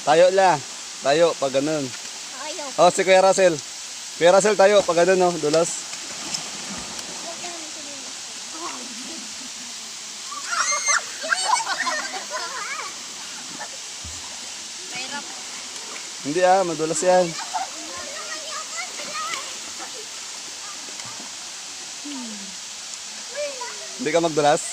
Tayo la. Tayo pag ganun. Ayaw. Oh, si Kuya Russell. Kuya Russell tayo pag ganun no, dulas. Hindi ah, madulas yan. Hindi ka magdulas?